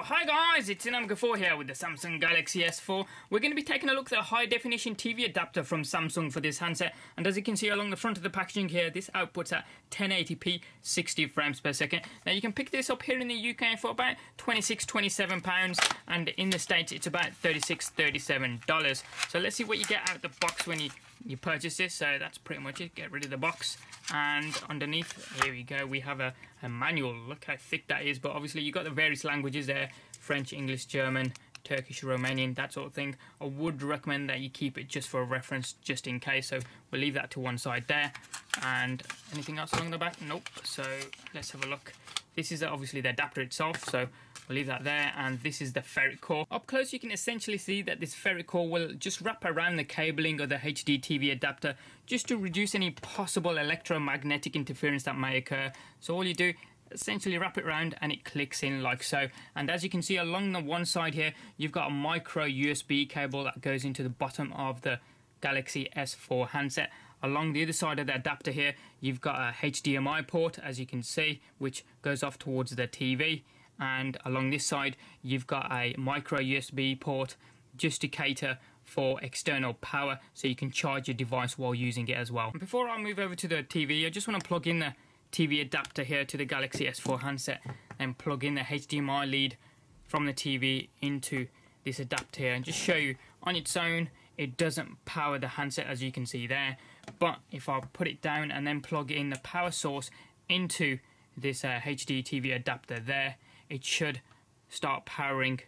Hi guys, it's Inam Ghafoor here with the Samsung Galaxy S4. We're going to be taking a look at the high definition TV adapter from Samsung for this handset. And as you can see along the front of the packaging here, this outputs at 1080p 60 frames per second. Now you can pick this up here in the UK for about 26, 27 pounds. And in the States, it's about 36, 37 dollars. So let's see what you get out of the box when you you purchase this so that's pretty much it. Get rid of the box and underneath here we go. We have a, a manual. Look how thick that is but obviously you've got the various languages there. French English German Turkish Romanian that sort of thing. I would recommend that you keep it just for a reference just in case. So we'll leave that to one side there. And anything else along the back? Nope. So let's have a look. This is obviously the adapter itself so We'll leave that there and this is the ferrite core. Up close you can essentially see that this ferrite core will just wrap around the cabling of the HD TV adapter just to reduce any possible electromagnetic interference that may occur. So all you do essentially wrap it around and it clicks in like so and as you can see along the one side here you've got a micro USB cable that goes into the bottom of the Galaxy S4 handset along the other side of the adapter here you've got a HDMI port as you can see which goes off towards the TV and along this side you've got a micro USB port just to cater for external power so you can charge your device while using it as well. Before I move over to the TV I just want to plug in the TV adapter here to the Galaxy S4 handset and plug in the HDMI lead from the TV into this adapter here and just show you on its own it doesn't power the handset as you can see there but if I put it down and then plug in the power source into this uh, HD TV adapter there it should start powering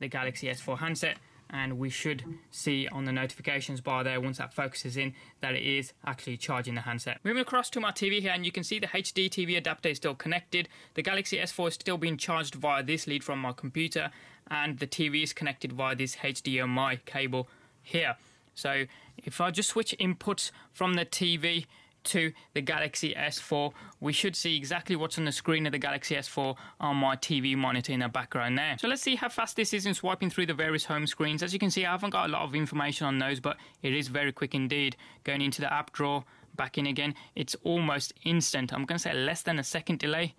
the Galaxy S4 handset and we should see on the notifications bar there once that focuses in that it is actually charging the handset. Moving across to my TV here and you can see the HD TV adapter is still connected. The Galaxy S4 is still being charged via this lead from my computer and the TV is connected via this HDMI cable here. So if I just switch inputs from the TV to the Galaxy S4, we should see exactly what's on the screen of the Galaxy S4 on my TV monitor in the background there. So let's see how fast this is in swiping through the various home screens. As you can see, I haven't got a lot of information on those, but it is very quick indeed. Going into the app drawer, back in again, it's almost instant. I'm going to say less than a second delay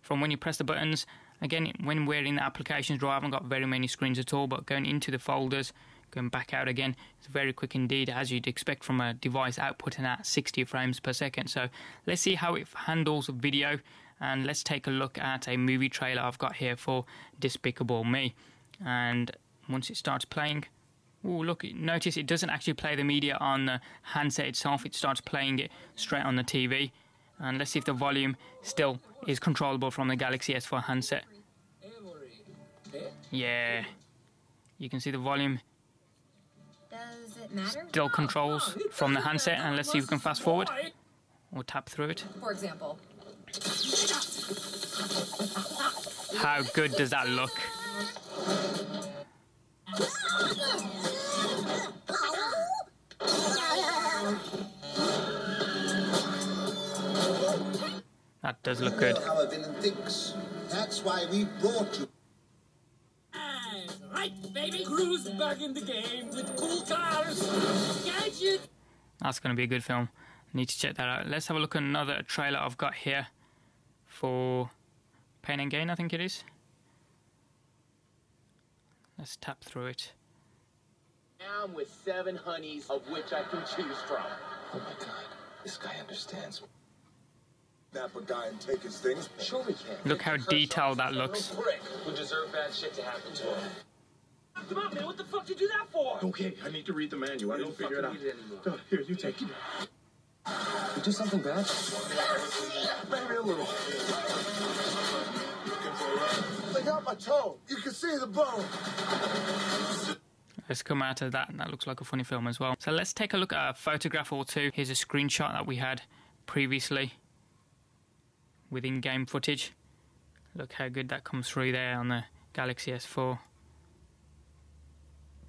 from when you press the buttons. Again, when we're in the applications drawer, I haven't got very many screens at all, but going into the folders, going back out again. It's very quick indeed, as you'd expect from a device outputting at 60 frames per second. So let's see how it handles video, and let's take a look at a movie trailer I've got here for Despicable Me. And once it starts playing, oh look, notice it doesn't actually play the media on the handset itself, it starts playing it straight on the TV. And let's see if the volume still is controllable from the Galaxy S4 handset. Eh? Yeah, you can see the volume still controls from the handset and let's see if we can fast forward or tap through it. For example. How good does that look? That does look good. How a villain thinks. That's why we brought you right, baby. Cruise back in the game with cool cars, gadgets. That's going to be a good film. Need to check that out. Let's have a look at another trailer I've got here for Pain and Gain, I think it is. Let's tap through it. Now I'm with seven honeys of which I can choose from. Oh my god, this guy understands. Nap a guy and take his things. Sure we can. Look how detailed that looks. Prick who deserve bad shit to happen to him. Come on, man. What the fuck did you do that for? Okay, I need to read the manual. I don't figure it out. It Uh, here, you take it. You do something bad? Maybe a little. They got my toe. You can see the bone. Let's come out of that, and that looks like a funny film as well. So let's take a look at a photograph or two. Here's a screenshot that we had previously with in-game footage. Look how good that comes through there on the Galaxy S4.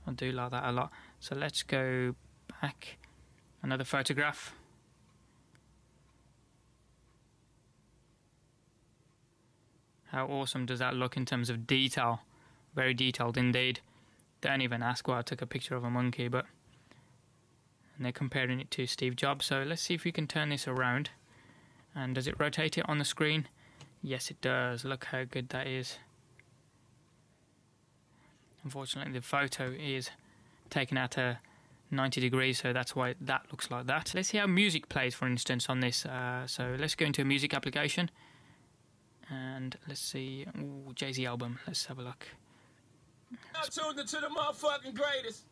I do like that a lot. So let's go back. Another photograph. How awesome does that look in terms of detail? Very detailed indeed. Don't even ask why I took a picture of a monkey, but and they're comparing it to Steve Jobs. So let's see if we can turn this around. And does it rotate it on the screen? Yes, it does. Look how good that is. Unfortunately, the photo is taken at a 90 degrees, so that's why that looks like that. Let's see how music plays, for instance, on this. Uh, so let's go into a music application, and let's see, ooh, Jay Z album. Let's have a look. I tuned into the motherfucking greatest.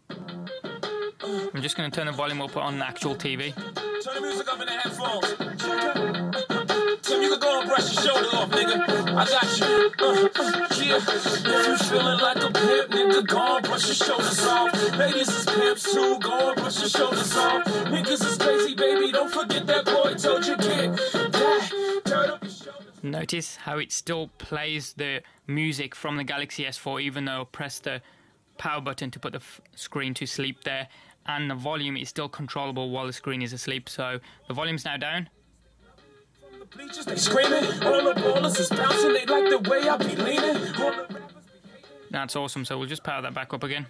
I'm just going to turn the volume up on the actual TV. Turn the music up in the headphones. Tim, you can go and brush your shoulder off, nigga. I got you. Uh, uh, yeah. If you feeling like brush your shoulders off. Niggas is crazy, baby. Don't forget that boy told you kid. That, turn up your shoulders. Notice how it still plays the music from the Galaxy S4 even though I pressed the power button to put the f- screen to sleep there and the volume is still controllable while the screen is asleep so the volume's now down The bleachers, they screaming. All the ballers is bouncing. They like the way I be leaning. All the rappers that's awesome so we'll just power that back up again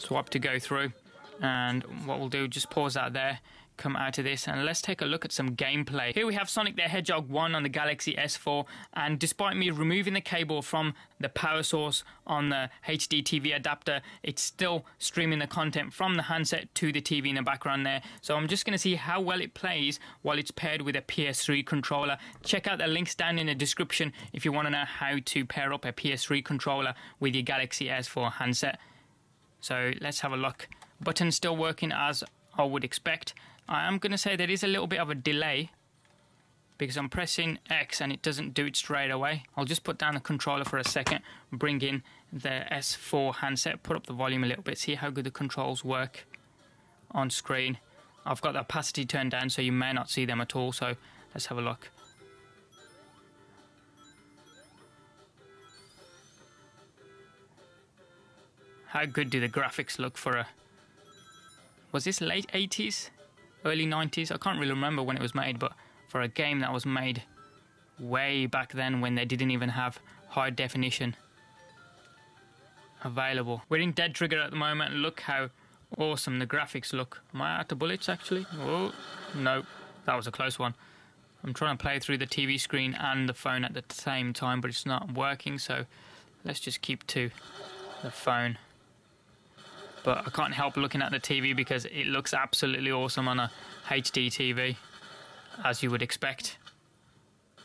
swap to go through. And what we'll do just pause that there come out of this and let's take a look at some gameplay. Here we have sonic the hedgehog 1 on the galaxy s4 and despite me removing the cable from the power source on the hd tv adapter it's still streaming the content from the handset to the tv in the background there. So i'm just going to see how well it plays while it's paired with a ps3 controller. Check out the links down in the description if you want to know how to pair up a ps3 controller with your galaxy s4 handset so let's have a look. Button still working as I would expect. I am going to say there is a little bit of a delay because I'm pressing X and it doesn't do it straight away. I'll just put down the controller for a second, bring in the S4 handset, put up the volume a little bit, see how good the controls work on screen. I've got the opacity turned down so you may not see them at all, so let's have a look. How good do the graphics look for a. Was this late 80s? Early 90s? I can't really remember when it was made, but for a game that was made way back then when they didn't even have high definition available. We're in Dead Trigger at the moment. Look how awesome the graphics look. Am I out of bullets actually? Oh, no. That was a close one. I'm trying to play through the TV screen and the phone at the same time, but it's not working, so let's just keep to the phone but I can't help looking at the TV because it looks absolutely awesome on a HD TV, as you would expect.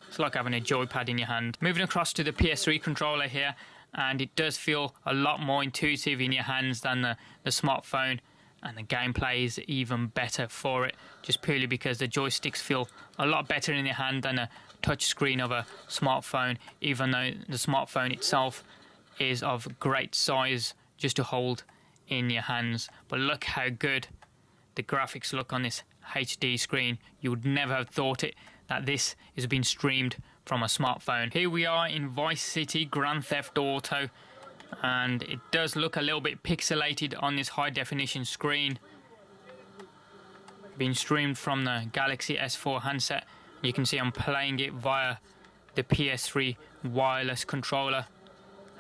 It's like having a joypad in your hand. Moving across to the PS3 controller here, and it does feel a lot more intuitive in your hands than the, the smartphone, and the gameplay is even better for it, just purely because the joysticks feel a lot better in your hand than a touch screen of a smartphone, even though the smartphone itself is of great size just to hold in your hands. But look how good the graphics look on this HD screen. You would never have thought it that this is being streamed from a smartphone. Here we are in Vice City Grand Theft Auto and it does look a little bit pixelated on this high definition screen. Being streamed from the Galaxy S4 handset. You can see I'm playing it via the PS3 wireless controller.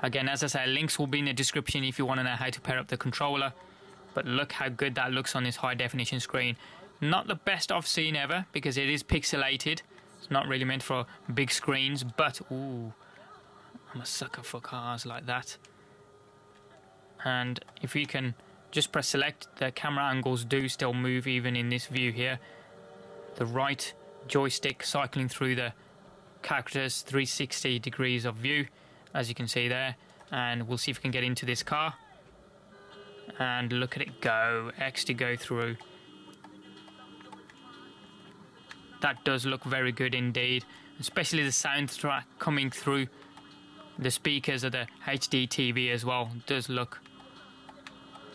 Again, as I say, links will be in the description if you want to know how to pair up the controller. But look how good that looks on this high definition screen. Not the best I've seen ever because it is pixelated. It's not really meant for big screens, but ooh, I'm a sucker for cars like that. And if you can just press select, the camera angles do still move even in this view here. The right joystick cycling through the characters 360 degrees of view as you can see there. And we'll see if we can get into this car. And look at it go. X to go through. That does look very good indeed. Especially the soundtrack coming through. The speakers of the HD TV as well does look.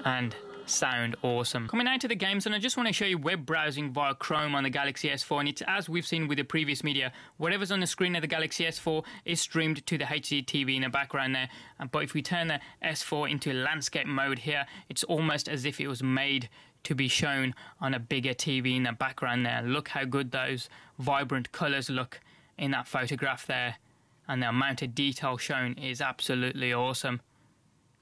And sound awesome. Coming now to the games, and I just want to show you web browsing via Chrome on the Galaxy S4, and it's as we've seen with the previous media, whatever's on the screen of the Galaxy S4 is streamed to the HD TV in the background there. Uh, but if we turn the S4 into landscape mode here, it's almost as if it was made to be shown on a bigger TV in the background there. Look how good those vibrant colours look in that photograph there. And the amount of detail shown is absolutely awesome.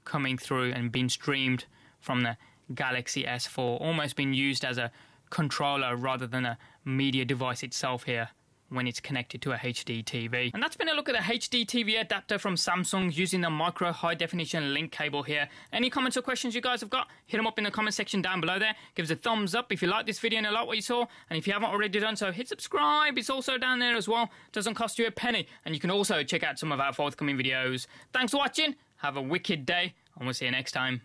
Coming through and being streamed from the Galaxy S4, almost being used as a controller rather than a media device itself here when it's connected to a HD TV. And that's been a look at the HD TV adapter from Samsung using the micro high definition link cable here. Any comments or questions you guys have got, hit them up in the comment section down below there. Give us a thumbs up if you like this video and like what you saw. And if you haven't already done so, hit subscribe. It's also down there as well. Doesn't cost you a penny. And you can also check out some of our forthcoming videos. Thanks for watching. Have a wicked day, and we'll see you next time.